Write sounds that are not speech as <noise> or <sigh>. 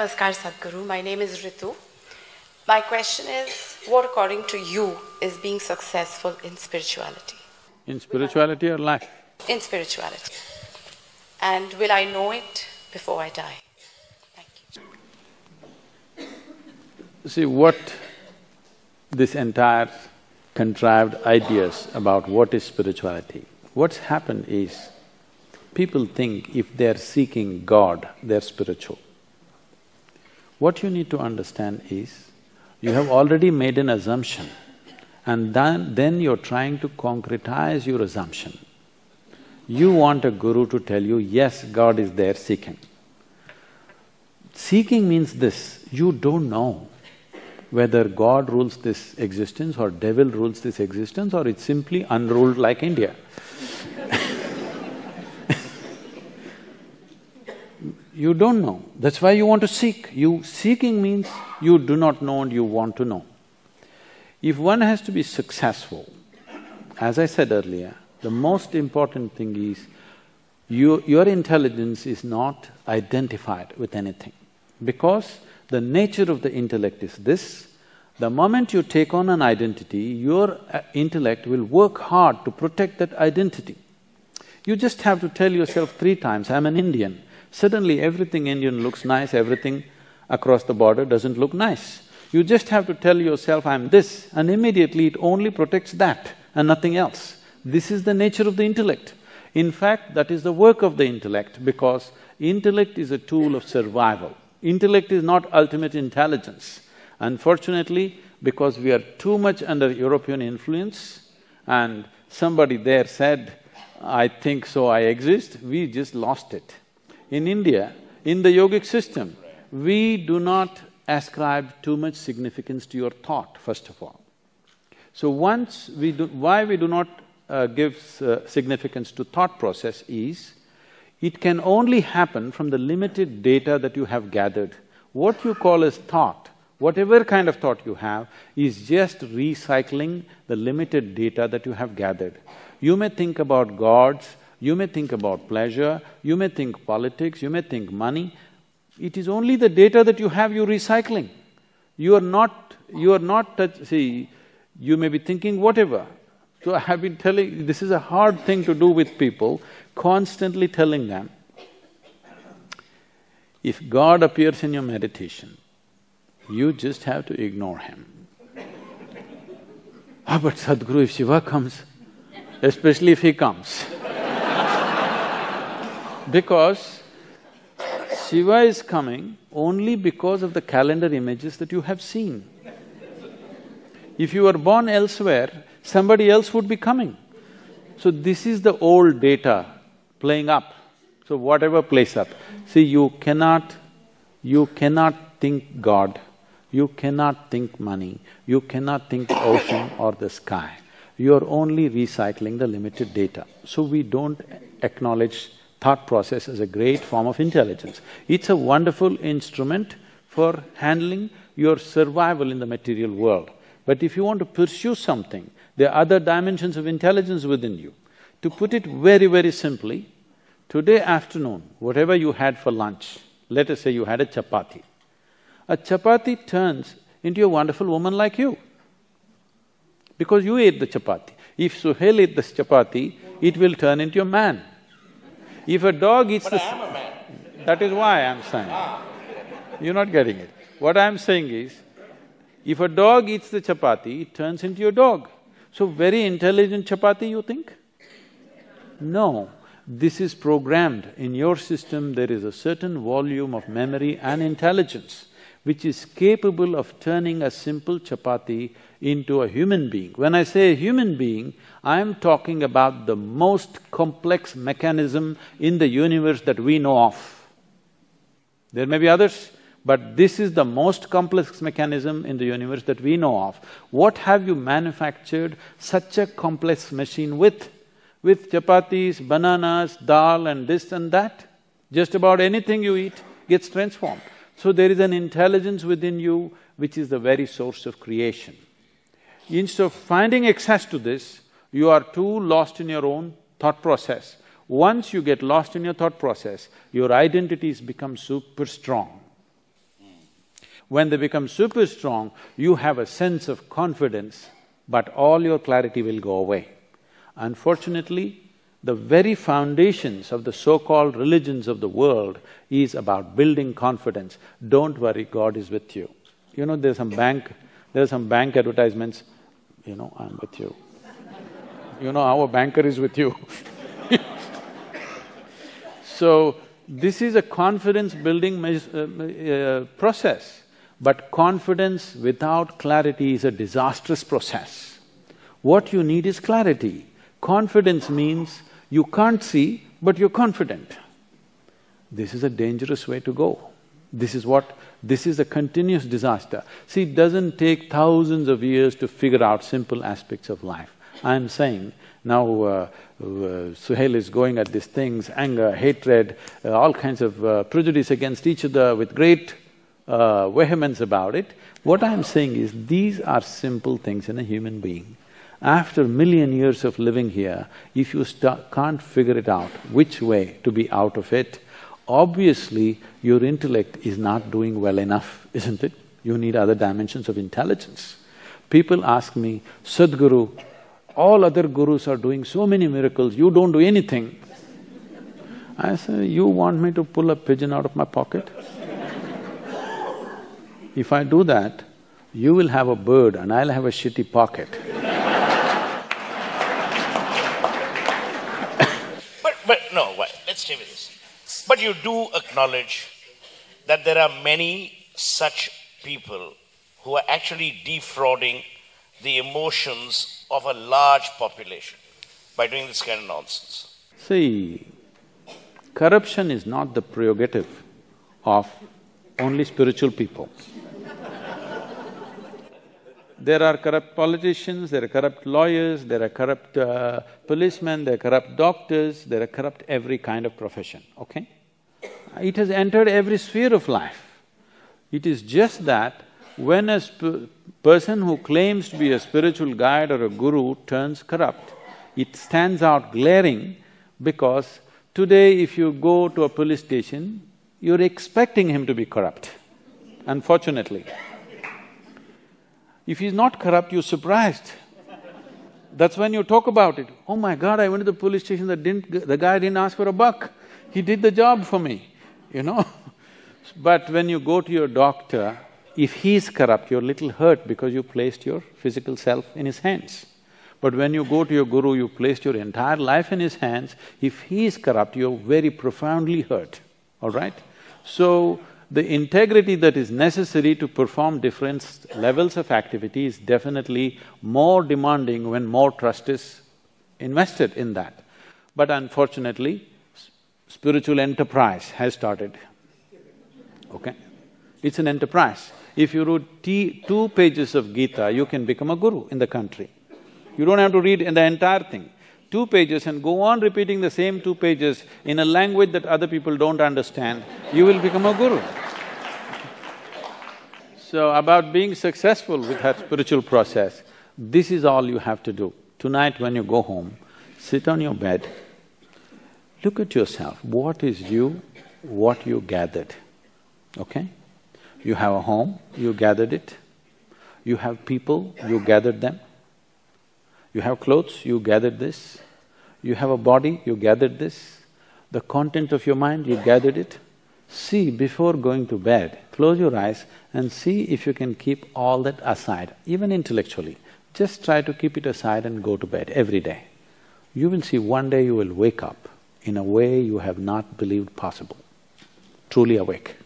Namaskar Sadhguru, my name is Ritu. My question is what according to you is being successful in spirituality? In spirituality or life? In spirituality. And will I know it before I die? Thank you. See, what this entire contrived ideas about what is spirituality, what's happened is people think if they're seeking God, they're spiritual. What you need to understand is, you have already made an assumption and then, then you're trying to concretize your assumption. You want a guru to tell you, yes, God is there seeking. Seeking means this, you don't know whether God rules this existence or devil rules this existence or it's simply unruled like India. You don't know, that's why you want to seek. You… seeking means you do not know and you want to know. If one has to be successful, as I said earlier, the most important thing is you, your intelligence is not identified with anything. Because the nature of the intellect is this, the moment you take on an identity, your uh, intellect will work hard to protect that identity. You just have to tell yourself three times, I'm an Indian. Suddenly everything Indian looks nice, everything across the border doesn't look nice. You just have to tell yourself, I'm this, and immediately it only protects that and nothing else. This is the nature of the intellect. In fact, that is the work of the intellect because intellect is a tool of survival. Intellect is not ultimate intelligence. Unfortunately, because we are too much under European influence and somebody there said, I think so, I exist, we just lost it. In India, in the yogic system, we do not ascribe too much significance to your thought, first of all. So once we do… why we do not uh, give uh, significance to thought process is, it can only happen from the limited data that you have gathered. What you call as thought, whatever kind of thought you have, is just recycling the limited data that you have gathered. You may think about gods, you may think about pleasure, you may think politics, you may think money, it is only the data that you have you're recycling. You are not… you are not… Touch, see, you may be thinking whatever. So I have been telling… this is a hard thing to do with people, constantly telling them, if God appears in your meditation, you just have to ignore him. ah, but Sadhguru, if Shiva comes, especially if he comes because Shiva is coming only because of the calendar images that you have seen. If you were born elsewhere, somebody else would be coming. So this is the old data playing up. So whatever plays up. See, you cannot… you cannot think God, you cannot think money, you cannot think ocean or the sky. You are only recycling the limited data. So we don't acknowledge thought process is a great form of intelligence. It's a wonderful instrument for handling your survival in the material world. But if you want to pursue something, there are other dimensions of intelligence within you. To put it very, very simply, today afternoon, whatever you had for lunch, let us say you had a chapati. A chapati turns into a wonderful woman like you because you ate the chapati. If Suhail ate the chapati, it will turn into a man. If a dog eats but the… I am a man. That is why I'm saying. Ah. You're not getting it. What I'm saying is, if a dog eats the chapati, it turns into a dog. So very intelligent chapati, you think? No, this is programmed. In your system, there is a certain volume of memory and intelligence which is capable of turning a simple chapati into a human being. When I say a human being, I am talking about the most complex mechanism in the universe that we know of. There may be others, but this is the most complex mechanism in the universe that we know of. What have you manufactured such a complex machine with? With chapatis, bananas, dal and this and that? Just about anything you eat gets transformed. So there is an intelligence within you which is the very source of creation. Instead of finding access to this, you are too lost in your own thought process. Once you get lost in your thought process, your identities become super strong. When they become super strong, you have a sense of confidence, but all your clarity will go away. Unfortunately, the very foundations of the so-called religions of the world is about building confidence. Don't worry, God is with you. You know, there's some bank, there are some bank advertisements, you know, I'm with you. You know, our banker is with you <laughs> So, this is a confidence building uh, uh, process, but confidence without clarity is a disastrous process. What you need is clarity. Confidence means you can't see, but you're confident. This is a dangerous way to go. This is what… this is a continuous disaster. See, it doesn't take thousands of years to figure out simple aspects of life. I'm saying now uh, uh, Suhail is going at these things, anger, hatred, uh, all kinds of uh, prejudice against each other with great uh, vehemence about it. What I'm saying is, these are simple things in a human being. After million years of living here, if you can't figure it out, which way to be out of it, obviously your intellect is not doing well enough, isn't it? You need other dimensions of intelligence. People ask me, Sadhguru, all other gurus are doing so many miracles, you don't do anything. I say, you want me to pull a pigeon out of my pocket? <laughs> if I do that, you will have a bird and I'll have a shitty pocket. but… but this. But you do acknowledge that there are many such people who are actually defrauding the emotions of a large population by doing this kind of nonsense? See, corruption is not the prerogative of only spiritual people. There are corrupt politicians, there are corrupt lawyers, there are corrupt uh, policemen, there are corrupt doctors, there are corrupt every kind of profession, okay? It has entered every sphere of life. It is just that when a person who claims to be a spiritual guide or a guru turns corrupt, it stands out glaring because today if you go to a police station, you're expecting him to be corrupt, unfortunately. If he's not corrupt, you're surprised. That's when you talk about it. Oh my god, I went to the police station, that didn't… the guy didn't ask for a buck. He did the job for me, you know <laughs> But when you go to your doctor, if he's corrupt, you're a little hurt because you placed your physical self in his hands. But when you go to your guru, you placed your entire life in his hands, if he is corrupt, you're very profoundly hurt, all right? So, the integrity that is necessary to perform different levels of activity is definitely more demanding when more trust is invested in that. But unfortunately, spiritual enterprise has started, okay? It's an enterprise. If you read two pages of Gita, you can become a guru in the country. You don't have to read the entire thing. Two pages and go on repeating the same two pages in a language that other people don't understand, you will become a guru. So about being successful with that spiritual process, this is all you have to do. Tonight when you go home, sit on your bed, look at yourself, what is you, what you gathered, okay? You have a home, you gathered it. You have people, you gathered them. You have clothes, you gathered this. You have a body, you gathered this. The content of your mind, you gathered it. See before going to bed, close your eyes and see if you can keep all that aside, even intellectually. Just try to keep it aside and go to bed every day. You will see one day you will wake up in a way you have not believed possible, truly awake.